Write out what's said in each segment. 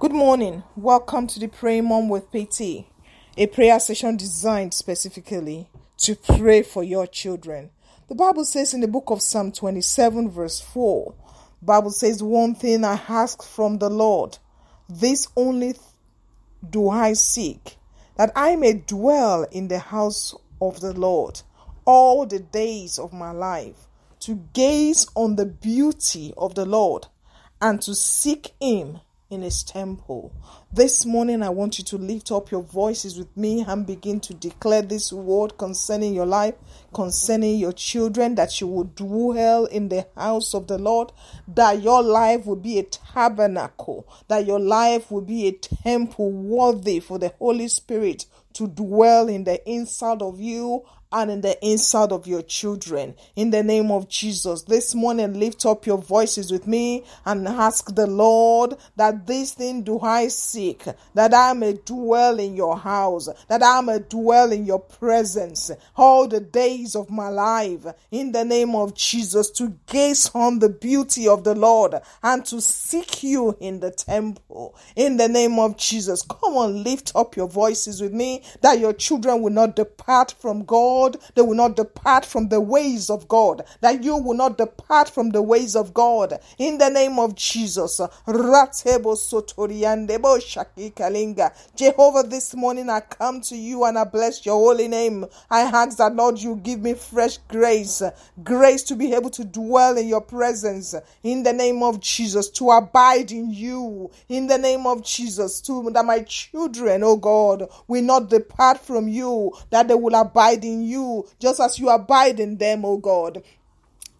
Good morning. Welcome to the Praying Mom with PT, a prayer session designed specifically to pray for your children. The Bible says in the book of Psalm 27, verse 4, Bible says, One thing I ask from the Lord, this only do I seek, that I may dwell in the house of the Lord all the days of my life, to gaze on the beauty of the Lord and to seek Him in his temple. This morning, I want you to lift up your voices with me and begin to declare this word concerning your life, concerning your children, that you will dwell in the house of the Lord, that your life will be a tabernacle, that your life will be a temple worthy for the Holy Spirit to dwell in the inside of you and in the inside of your children. In the name of Jesus, this morning lift up your voices with me and ask the Lord that this thing do I seek, that I may dwell in your house, that I may dwell in your presence all the days of my life. In the name of Jesus, to gaze on the beauty of the Lord and to seek you in the temple. In the name of Jesus, come on, lift up your voices with me that your children will not depart from God God, they will not depart from the ways of God, that you will not depart from the ways of God. In the name of Jesus. Jehovah, this morning I come to you and I bless your holy name. I ask that, Lord, you give me fresh grace, grace to be able to dwell in your presence. In the name of Jesus, to abide in you. In the name of Jesus, to that my children, oh God, will not depart from you, that they will abide in you you, just as you abide in them, O God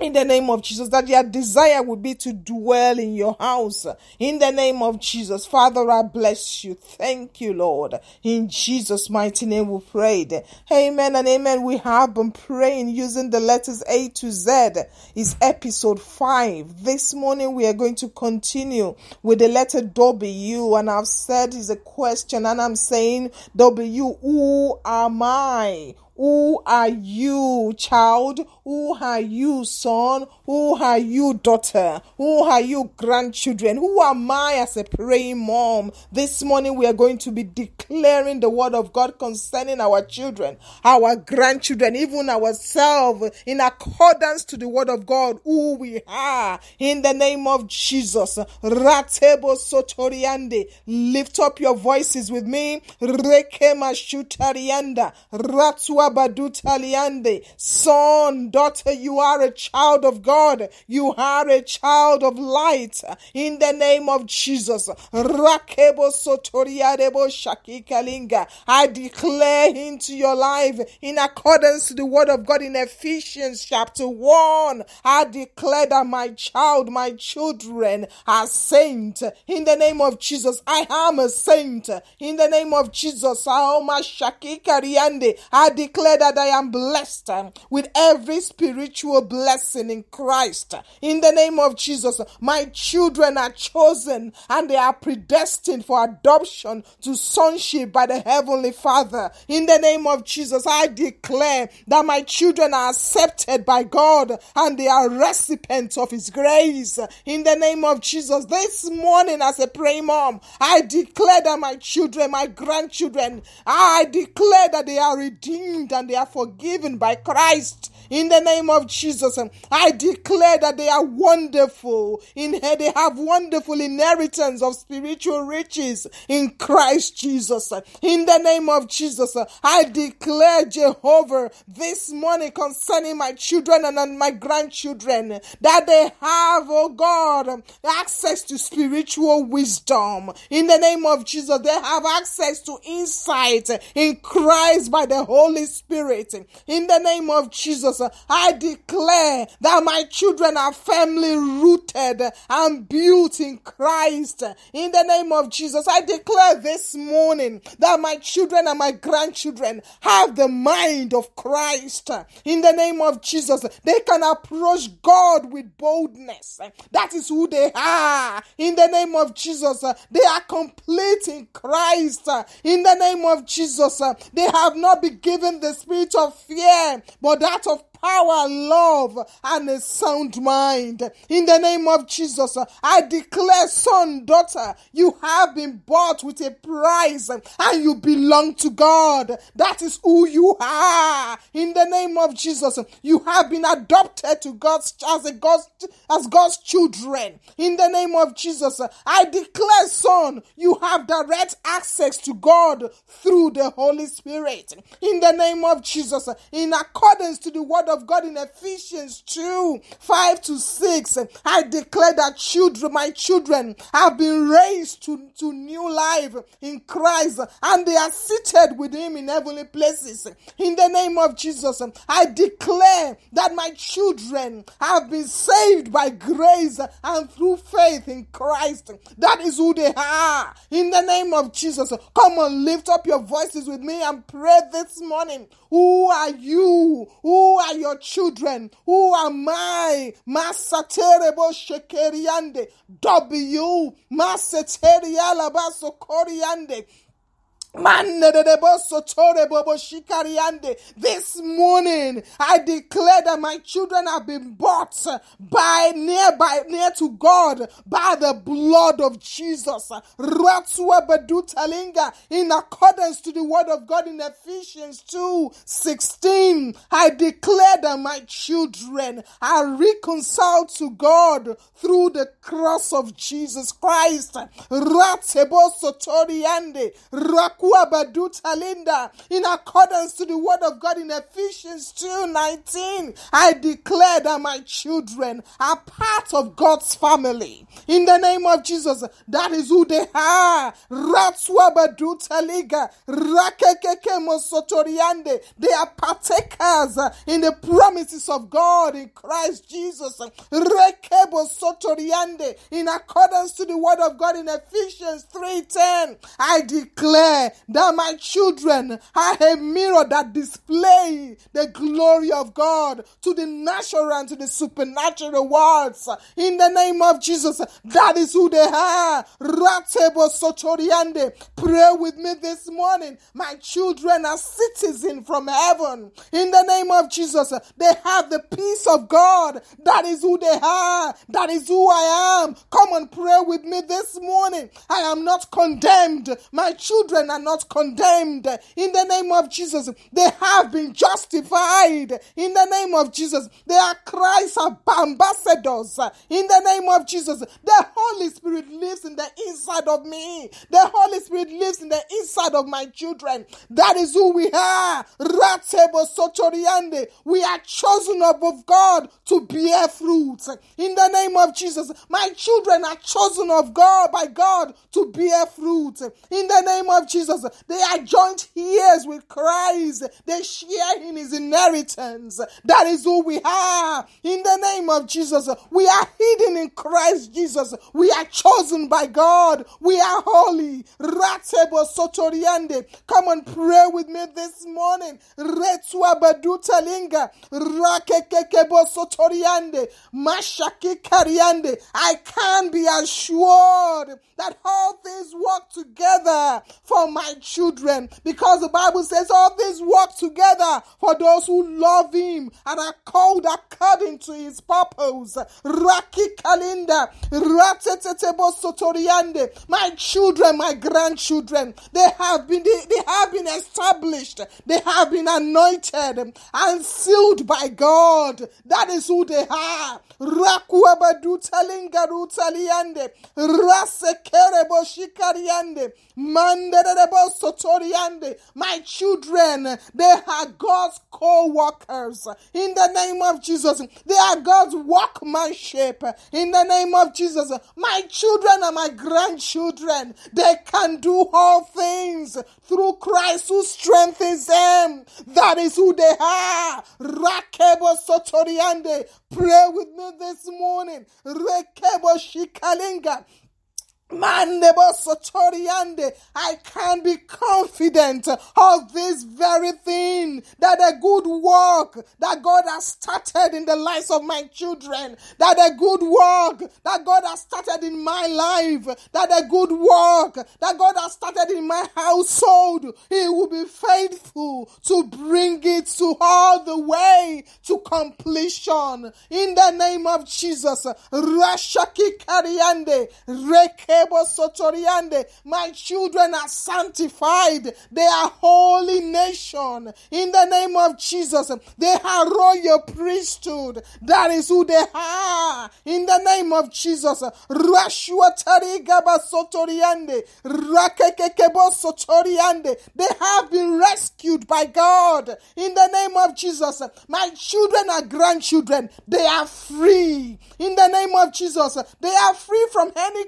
in the name of Jesus, that your desire would be to dwell in your house. In the name of Jesus, Father, I bless you. Thank you, Lord. In Jesus' mighty name we prayed. Amen and amen. We have been praying using the letters A to Z. Is episode 5. This morning we are going to continue with the letter W and I've said is a question and I'm saying W, who am I? Who are you, child? Who are you, son? Who are you, daughter? Who are you, grandchildren? Who am I as a praying mom? This morning we are going to be declaring the word of God concerning our children, our grandchildren, even ourselves, in accordance to the word of God, who we are. In the name of Jesus. Ratebo sotoriande. Lift up your voices with me. Rekema shutarianda. Ratua Badutaliande. Son, daughter, you are a child of God. You are a child of light. In the name of Jesus. Rakebo Sotoriarebo Shakikalinga. I declare into your life in accordance to the word of God in Ephesians chapter 1. I declare that my child, my children are saint. In the name of Jesus, I am a saint. In the name of Jesus, Aoma Shakikariande. I declare declare that I am blessed um, with every spiritual blessing in Christ. In the name of Jesus, my children are chosen and they are predestined for adoption to sonship by the Heavenly Father. In the name of Jesus, I declare that my children are accepted by God and they are recipients of His grace. In the name of Jesus, this morning, as a praying mom, I declare that my children, my grandchildren, I declare that they are redeemed and they are forgiven by Christ. In the name of Jesus, um, I declare that they are wonderful. In here, they have wonderful inheritance of spiritual riches in Christ Jesus. Um. In the name of Jesus, um, I declare Jehovah this morning concerning my children and my grandchildren that they have, oh God, access to spiritual wisdom. In the name of Jesus, they have access to insight in Christ by the Holy Spirit. In the name of Jesus, I declare that my children are firmly rooted and built in Christ. In the name of Jesus, I declare this morning that my children and my grandchildren have the mind of Christ. In the name of Jesus, they can approach God with boldness. That is who they are. In the name of Jesus, they are complete in Christ. In the name of Jesus, they have not been given the spirit of fear, but that of power, love, and a sound mind. In the name of Jesus, I declare, son, daughter, you have been bought with a price and you belong to God. That is who you are. In the name of Jesus, you have been adopted to God's as a God's as God's children. In the name of Jesus, I declare, son, you have direct access to God through the Holy Spirit. In the name of Jesus, in accordance to the word of God in Ephesians 2 5 to 6, I declare that children, my children, have been raised to, to new life in Christ and they are seated with Him in heavenly places. In the name of Jesus, I declare that my children have been saved by grace and through faith in Christ. That is who they are. In the name of Jesus, come on, lift up your voices with me and pray this morning. Who are you? Who are your children? Who am I? Masaterebo shekeriande. W. Maseteria labaso coriande. This morning, I declare that my children have been bought by nearby near to God by the blood of Jesus. In accordance to the word of God in Ephesians 2 16, I declare that my children are reconciled to God through the cross of Jesus Christ in accordance to the word of God in Ephesians 2:19. I declare that my children are part of God's family. In the name of Jesus, that is who they are. They are partakers in the promises of God in Christ Jesus. In accordance to the word of God in Ephesians 3:10, I declare that my children are a mirror that display the glory of God to the natural and to the supernatural worlds. In the name of Jesus, that is who they are. Ratebo Sotoriande. Pray with me this morning. My children are citizens from heaven. In the name of Jesus, they have the peace of God. That is who they are. That is who I am. Come and pray with me this morning. I am not condemned. My children are not condemned in the name of Jesus. They have been justified in the name of Jesus. They are Christ's ambassadors in the name of Jesus. The Holy Spirit lives in the inside of me. The Holy Spirit lives in the inside of my children. That is who we are. We are chosen of God to bear fruit. In the name of Jesus, my children are chosen of God by God to bear fruit. In the name of Jesus, they are joint heirs with Christ. They share in his inheritance. That is who we are. In the name of Jesus, we are hidden in Christ Jesus. We are chosen by God. We are holy. Ratebo sotoriande. Come and pray with me this morning. Retua badutalinga. Rakekekebo sotoriande. Mashaki. I can be assured that all things work together for my children because the Bible says all things work together for those who love him and are called according to his purpose. Raki Kalinda, my children, my grandchildren, they have been they, they have been established, they have been anointed and sealed by God. That is who they are. Rakuabadu Talingaru Taliande, Rasekerebo Shikariande, Sotoriande. My children, they are God's co workers. In the name of Jesus, they are God's workmanship. In the name of Jesus, my children and my grandchildren, they can do all things through Christ who strengthens them. That is who they are. Rakebo Sotoriande. Pray with me this morning. Rekebo Shikalinga. I can be confident of this very thing that a good work that God has started in the lives of my children, that a good work that God has started in my life, that a good work that God has started in my household, He will be faithful to bring it to all the way to completion. In the name of Jesus, Rashaki Kariande, Reke my children are sanctified. They are holy nation. In the name of Jesus, they are royal priesthood. That is who they are. In the name of Jesus, They have been rescued by God. In the name of Jesus, my children are grandchildren. They are free. In the name of Jesus, they are free from any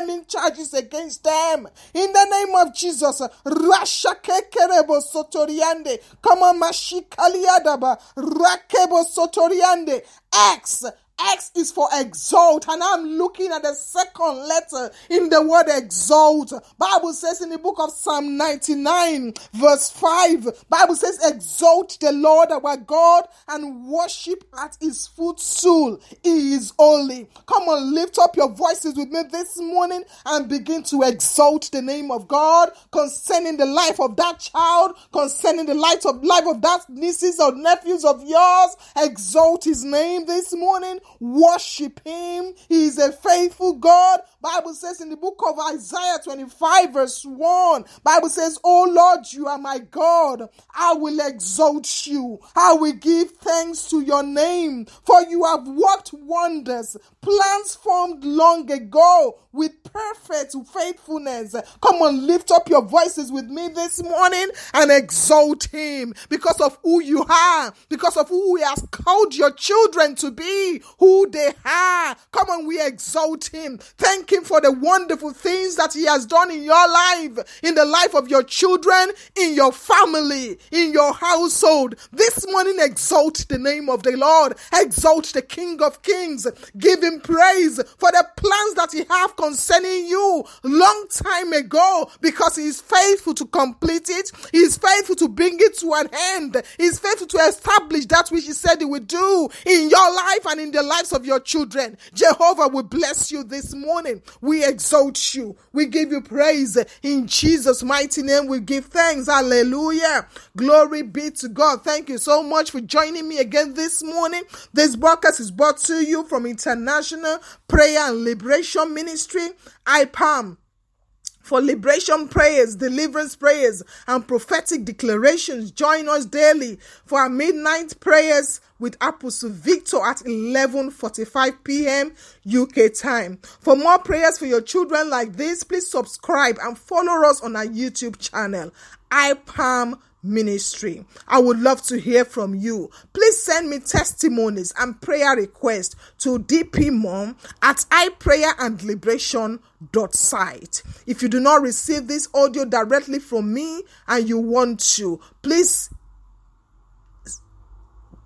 condemning charges against them. In the name of Jesus, Rashakekerebo Sotoriande, come on, Mashikaliadaba, Rakebo Sotoriande, X X is for exalt, and I'm looking at the second letter in the word exalt. Bible says in the book of Psalm 99, verse 5, Bible says, Exalt the Lord our God and worship at his footstool. He is holy. Come on, lift up your voices with me this morning and begin to exalt the name of God concerning the life of that child, concerning the life of life of that nieces or nephews of yours. Exalt his name this morning worship him. He is a faithful God. Bible says in the book of Isaiah 25 verse 1, Bible says, "Oh Lord, you are my God. I will exalt you. I will give thanks to your name, for you have worked wonders, plans formed long ago with perfect faithfulness." Come on, lift up your voices with me this morning and exalt him because of who you are, because of who he has called your children to be, who they are. Come on, we exalt him. Thank him for the wonderful things that he has done in your life, in the life of your children, in your family, in your household. This morning, exalt the name of the Lord. Exalt the King of Kings. Give him praise for the plans that he have concerning you long time ago because he is faithful to complete it. He is faithful to bring it to an end. He is faithful to establish that which he said he would do in your life and in the lives of your children. Jehovah will bless you this morning. We exalt you. We give you praise. In Jesus' mighty name, we give thanks. Hallelujah. Glory be to God. Thank you so much for joining me again this morning. This broadcast is brought to you from International Prayer and Liberation Ministry, IPALM for liberation prayers, deliverance prayers, and prophetic declarations. Join us daily for our midnight prayers with Apostle Victor at 11:45 p.m. UK time. For more prayers for your children like this, please subscribe and follow us on our YouTube channel, IPALM ministry. I would love to hear from you. Please send me testimonies and prayer requests to dpmom at iprayerandliberation.site. If you do not receive this audio directly from me and you want to, please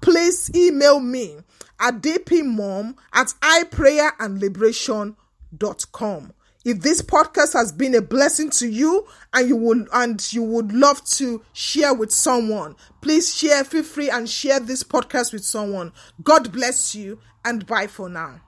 please email me at dpmom at iprayerandliberation.com. If this podcast has been a blessing to you and you would and you would love to share with someone, please share, feel free and share this podcast with someone. God bless you and bye for now.